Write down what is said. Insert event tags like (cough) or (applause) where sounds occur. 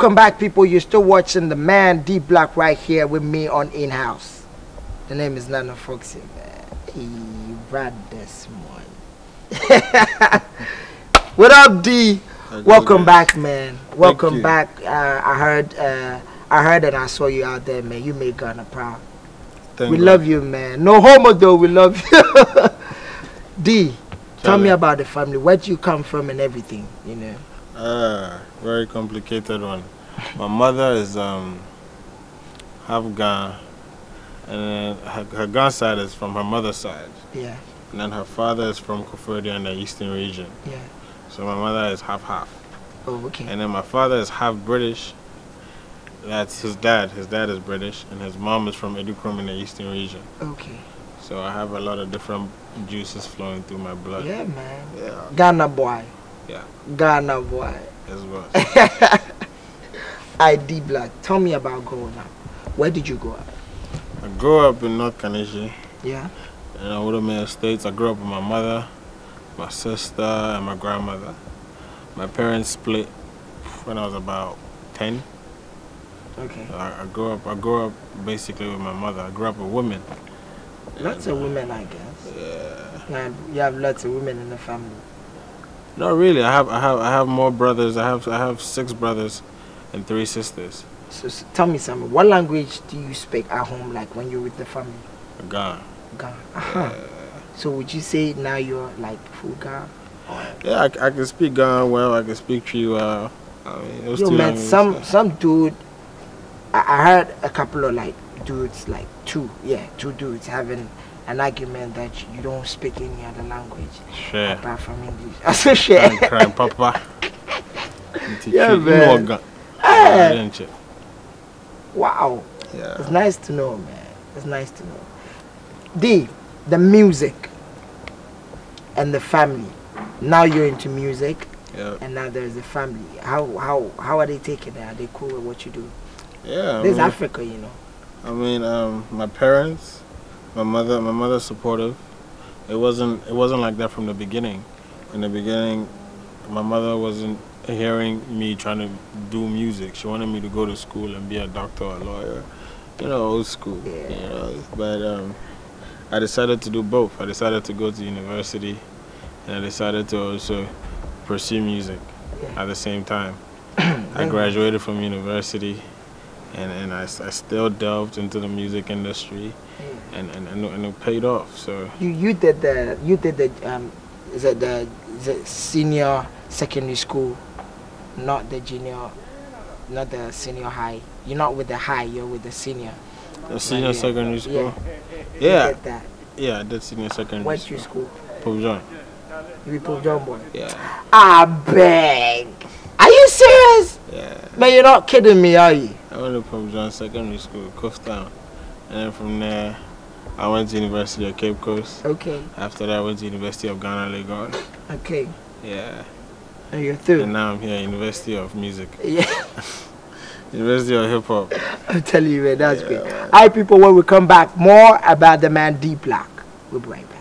Welcome back, people. You're still watching the man D Black right here with me on In House. The name is Nana Fokzi, man. He rad this one. (laughs) what up, D? Welcome back, man. Welcome back. Uh, I heard, uh, I heard and I saw you out there, man. You made Ghana proud. Thank we God. love you, man. No homo though. We love (laughs) you. D, tell me about the family. Where do you come from and everything? You know. Ah, very complicated one. My mother is um half Ghana, and her, her Ghana side is from her mother's side, Yeah. and then her father is from Koforidua in the eastern region. Yeah. So my mother is half half, Oh, okay. and then my father is half British. That's his dad. His dad is British, and his mom is from Edukrom in the eastern region. Okay. So I have a lot of different juices flowing through my blood. Yeah, man. Yeah, Ghana boy. Yeah. Ghana boy. as well. ID Black. Tell me about growing up. Where did you grow up? I grew up in North Kaneshie. Yeah. in the Woodman Estates. I grew up with my mother, my sister, and my grandmother. My parents split when I was about 10. Okay. I, I grew up I grew up basically with my mother. I grew up with women. Lots of uh, women, I guess. Yeah. Yeah, you have lots of women in the family. Not really. I have I have I have more brothers. I have I have six brothers and three sisters. So, s tell me something. What language do you speak at home, like when you're with the family? Gone. Ghana. Uh-huh. So would you say now you're like full Ghana? Yeah, I, I can speak Ghana well. I can speak Twi well. I mean, Yo, man, some some dude. I, I heard a couple of like dudes, like two, yeah, two dudes having an argument that you don't speak any other language Sure. apart from English. (laughs) I said, shit. Crying, crying, Papa. (laughs) Yeah, man. Ghana. Eh. Wow, Yeah. it's nice to know, man. It's nice to know. D, the music and the family. Now you're into music, Yeah. and now there's the family. How how how are they taking it? Are they cool with what you do? Yeah. I This is mean- Africa, you know. I mean, um, my parents, my mother, my mother's supportive. It wasn't, it wasn't like that from the beginning. In the beginning, my mother wasn't hearing me trying to do music. She wanted me to go to school and be a doctor or a lawyer, you know, old school. Yeah. You know, but um, I decided to do both. I decided to go to university, and I decided to also pursue music at the same time. (clears throat) I graduated from university, and, and I, I still delved into the music industry, and, and, and, it- and it paid off. So You you did the you did the um is it the it senior secondary school, not the junior, not the senior high. You're not with the high. You're with the senior. the senior yeah. secondary school. You Yeah, did that. yeah, I did senior secondary Went school. to school. Pope John. You be Pope John boy. Yeah, I beg. Are you serious? yeah. Man, you're not kidding me, are you? I went to Pope John Secondary School, Town, and then from there, I went to University of Cape Coast. Okay, After that, I went to University of Ghana, Legon. okay. Yeah, And you're through. and now I'm here, University of Music, (laughs) Yeah, (laughs) University of Hip Hop. I'm telling you, man, that's Yeah, great. All right, people, when we come back, more about the man D Black. We'll be right back.